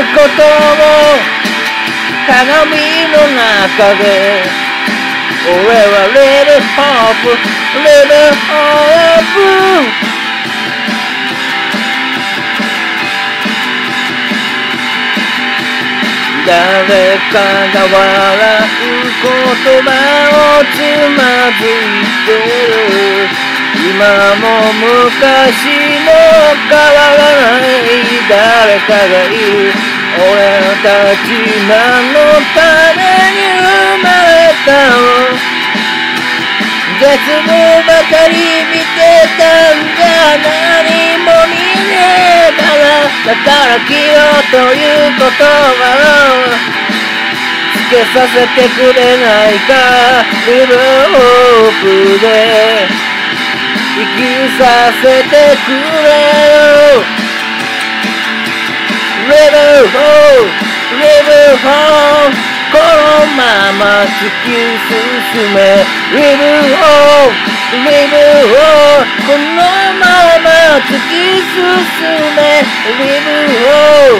ることを鏡の中で俺は Little Hope Little Hope 誰かが笑う言葉をつまずいてる今も昔も変わらない誰かがいる。俺たち何のために生まれたの絶望ばかり見てたんじゃ何も見ねえから働きよという言葉をつけさせてくれないか。リブホープで生きさせてくれよ。まま突き進め River Hole River Hole このまま突き進め River Hole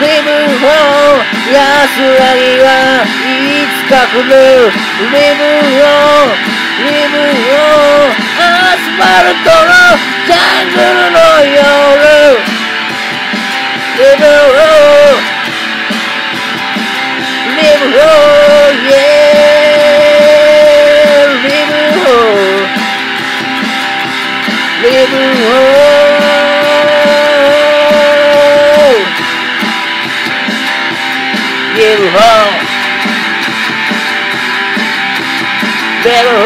River Hole 安らぎはいつか来る River Hole River Hole アスファルトのジャングルの夜 Live roll, the world. Give love. Better